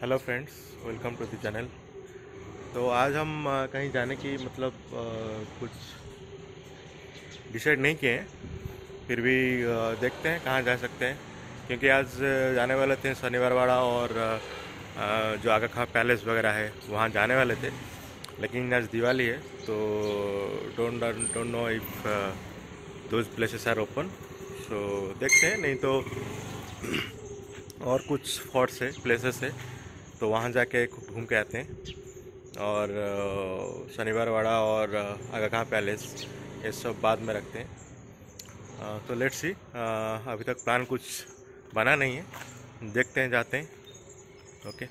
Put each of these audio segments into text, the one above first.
Hello friends welcome to the channel तो आज हम कहीं जाने की मतलब कुछ डिसाइड नहीं किए हैं। फिर भी देखते हैं कहाँ जा सकते हैं। क्योंकि आज जाने वाले थे शनिवार वाड़ा और जो आगा खां पैलेस वगैरह है, वहाँ जाने वाले थे। लेकिन आज दिवाली है तो don't don't know if those places are open so देखते हैं, नहीं तो और कुछ फोर्ट्स है प्लेसेस है। तो वहाँ जाके घूम के आते हैं। और शनिवार वाड़ा और आगा पैलेस, ये सब बाद में रखते हैं। तो लेट सी अभी तक प्लान कुछ बना नहीं है। देखते हैं, जाते हैं। ओके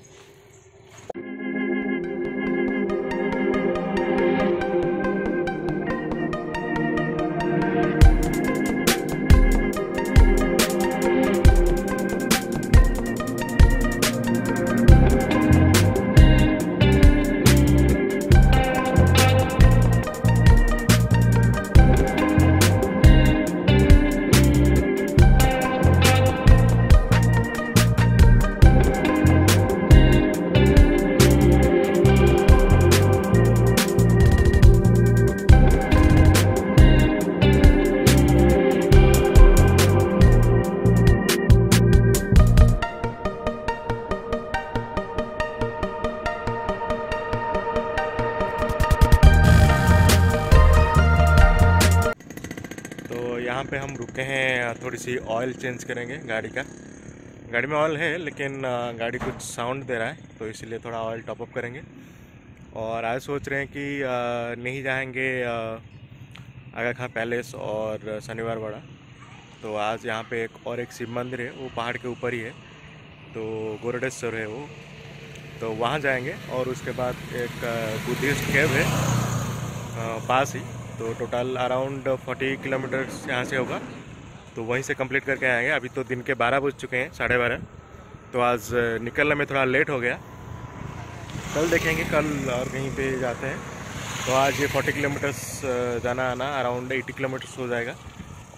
सी ऑयल चेंज करेंगे गाड़ी का। गाड़ी में ऑयल है, लेकिन गाड़ी कुछ साउंड दे रहा है तो इसीलिए थोड़ा ऑयल टॉपअप करेंगे। और आज सोच रहे हैं कि नहीं जाएँगे आगा खां पैलेस और शनिवार वाड़ा। तो आज यहाँ पे एक और एक शिव मंदिर है, वो पहाड़ के ऊपर ही है। तो गोरडेश्वर है वो। तो वहाँ जाएँगे और उसके बाद एक बुद्धिस्ट कैब है पास ही। तो टोटल अराउंड 40 किलोमीटर यहाँ से होगा। तो वहीं से कंप्लीट करके आएँगे अभी तो दिन के 12 बज चुके हैं, साढ़े बारह। तो आज निकलने में थोड़ा लेट हो गया। कल देखेंगे, कल और कहीं पे जाते हैं। तो आज ये 40 किलोमीटर्स जाना, आना अराउंड 80 किलोमीटर्स हो जाएगा।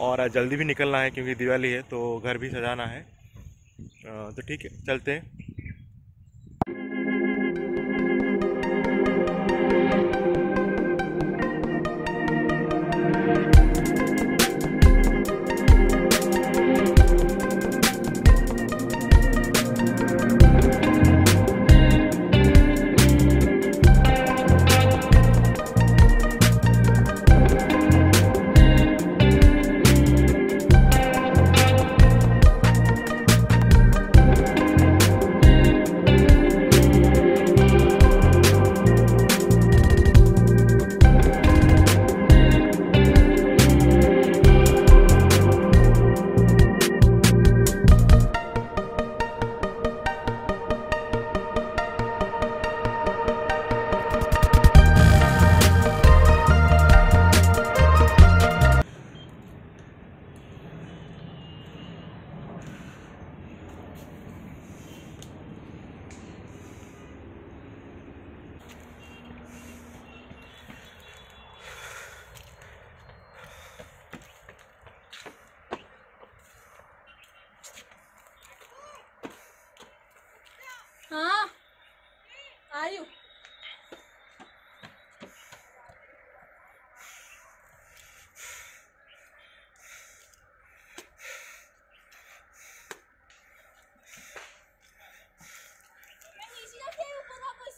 और आज जल्दी भी निकलना है क्योंकि दिवाली है तो घर भी सजाना है। तो ठीक है, चलते हाँ।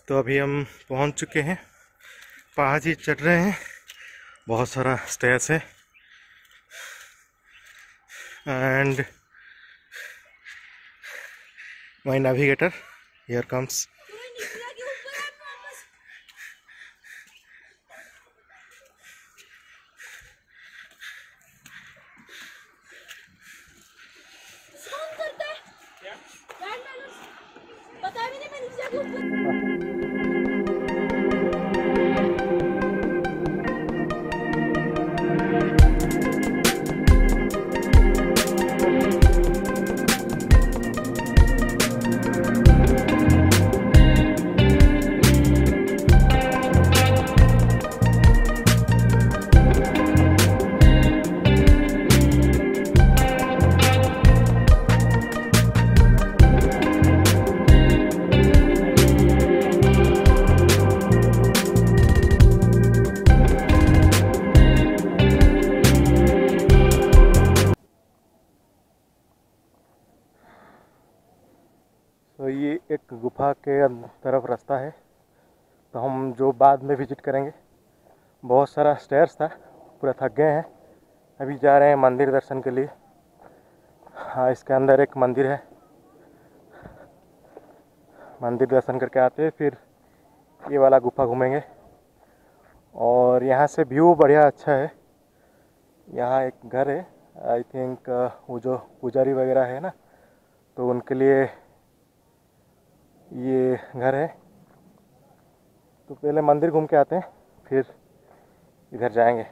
तो अभी हम पहुँच चुके हैं। पहाड़ चढ़ रहे हैं। बहुत सारा स्टेयर्स है। And my navigator here comes एक गुफा के अं- तरफ़ रास्ता है। तो हम जो बाद में विज़िट करेंगे। बहुत सारा स्टेयर्स था, पूरा थक गए हैं। अभी जा रहे हैं मंदिर दर्शन के लिए। हाँ इसके अंदर एक मंदिर है। मंदिर दर्शन करके आते हैं, फिर ये वाला गुफा घूमेंगे। और यहाँ से व्यू बढ़िया अच्छा है। यहाँ एक घर है। आई थिंक वो जो पुजारी वगैरह है ना तो उनके लिए ये घर है। तो पहले मंदिर घूम के आते हैं फिर इधर जाएँगे।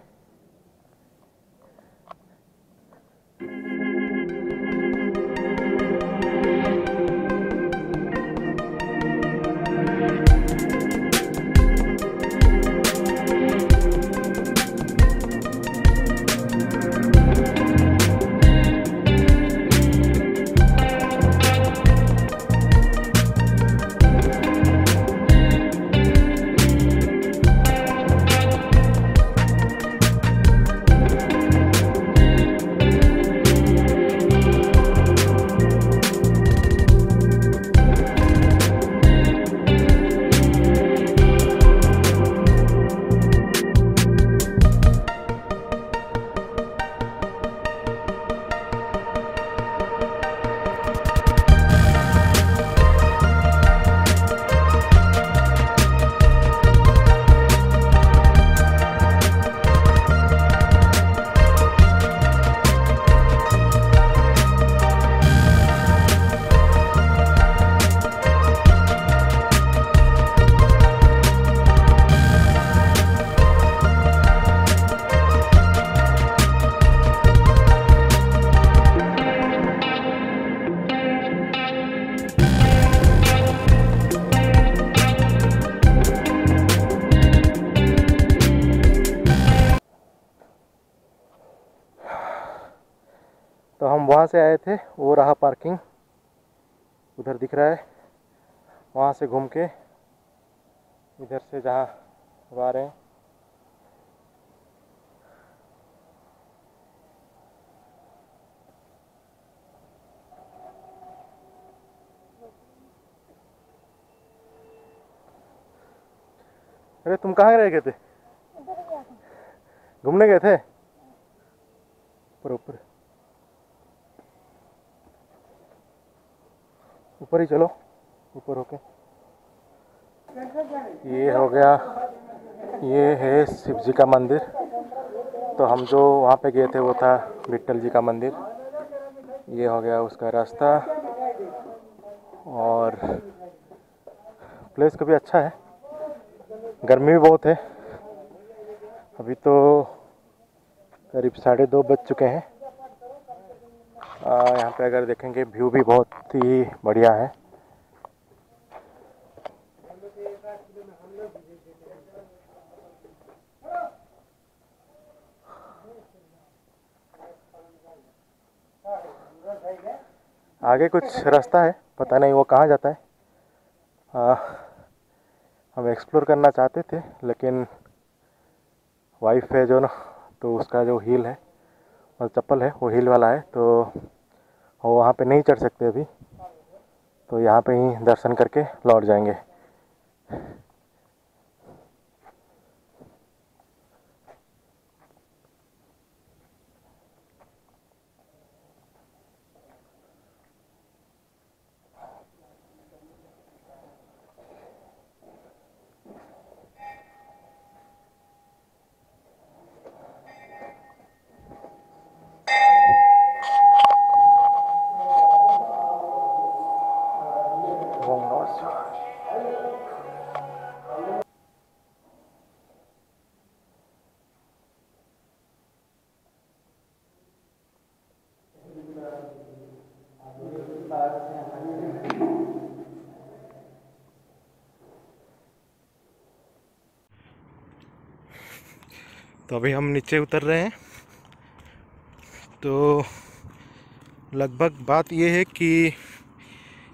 वहाँ से आए थे वो रहा पार्किंग उधर दिख रहा है वहाँ से घूम के इधर से जहाँ आ रहे हैं। अरे तुम कहाँ रह गए थे? घूमने गए थे? ऊपर ऊपर ऊपर ही चलो। ऊपर होके। ये हो गया। ये है शिव जी का मंदिर। तो हम जो वहाँ पे गए थे वो था विट्ठल जी का मंदिर। ये हो गया उसका रास्ता। और प्लेस काफ़ी अच्छा है? गर्मी भी बहुत है। अभी तो करीब साढ़े दो बज चुके हैं। यहाँ पे अगर देखेंगे व्यू भी बहुत ही बढ़िया है। आगे कुछ रास्ता है पता नहीं वो कहाँ जाता है। आ, हम एक्सप्लोर करना चाहते थे लेकिन वाइफ है जो ना तो उसका जो हील है और चप्पल है, वो हील वाला है तो वो वहाँ पे नहीं चढ़ सकते अभी। तो यहाँ पे ही दर्शन करके लौट जाएँगे। तो अभी हम नीचे उतर रहे हैं। तो लगभग बात ये है कि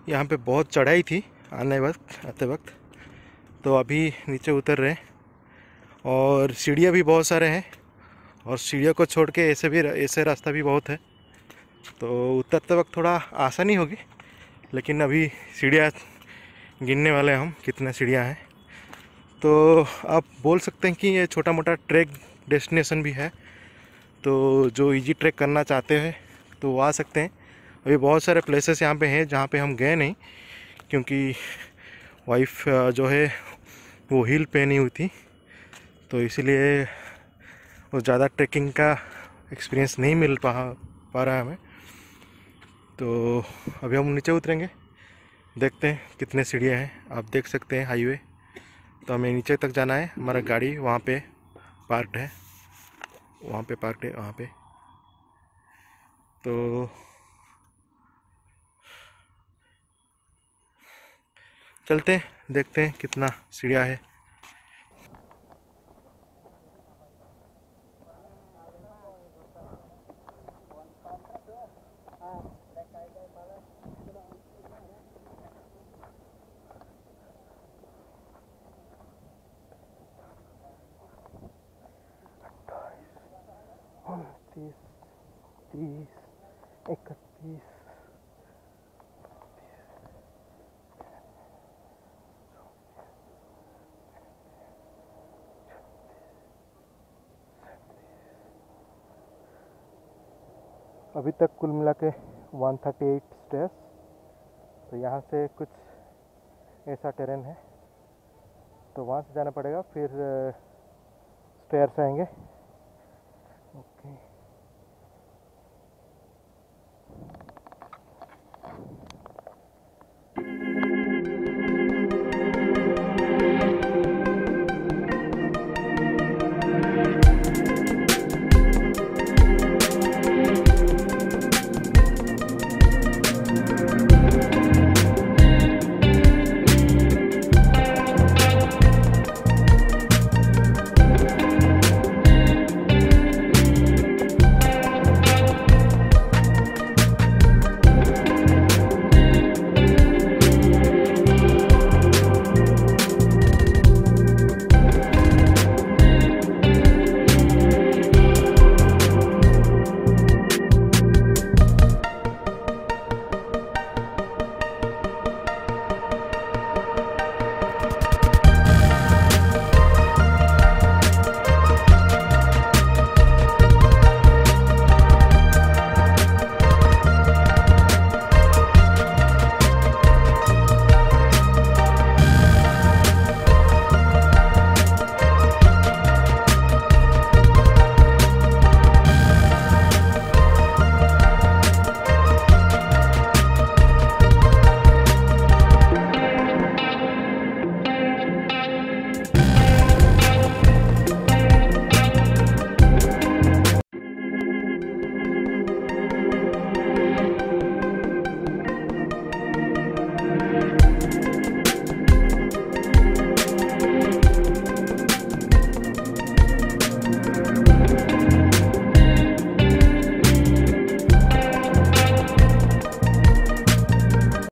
यहाँ पे बहुत चढ़ाई थी आने वक्त, आते वक्त। तो अभी नीचे उतर रहे हैं और सीढ़ियाँ भी बहुत सारे हैं और सीढ़ियों को छोड़ के ऐसे भी, ऐसे रास्ता भी बहुत है। तो उतरते वक्त थोड़ा आसानी होगी, लेकिन अभी सीढ़ियाँ गिनने वाले हैं हम, कितने सीढ़ियाँ हैं। तो आप बोल सकते हैं कि ये छोटा मोटा ट्रैक डेस्टिनेशन भी है। तो जो इजी ट्रैक करना चाहते हैं तो वो आ सकते हैं। अभी बहुत सारे प्लेसेस यहाँ पे हैं जहाँ पे हम गए नहीं, क्योंकि वाइफ जो है, वो हिल पे नहीं हुई थी। तो इसीलिए वो ज़्यादा ट्रैकिंग का एक्सपीरियंस नहीं मिल पा पा रहा है हमें। तो अभी हम नीचे उतरेंगे, देखते हैं कितने सीढ़ियाँ हैं। आप देख सकते हैं हाईवे तो हमें नीचे तक जाना है, हमारा गाड़ी वहाँ पे पार्कड है। वहाँ पे पार्कड है, वहाँ पे। तो चलते हैं, देखते हैं कितना सीढ़िया है। तीस इकतीस अभी तक कुल मिला के वन थर्टी एट स्टेयर्स तो यहाँ से कुछ ऐसा टेरेन है। तो वहाँ से जाना पड़ेगा, फिर स्टेयर्स आएँगे।